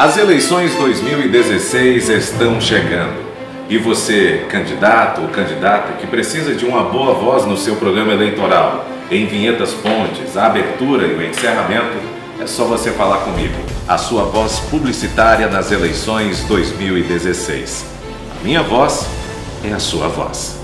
As eleições 2016 estão chegando. E você, candidato ou candidata que precisa de uma boa voz no seu programa eleitoral, em vinhetas pontes, a abertura e o encerramento, é só você falar comigo. A sua voz publicitária nas eleições 2016. A minha voz é a sua voz.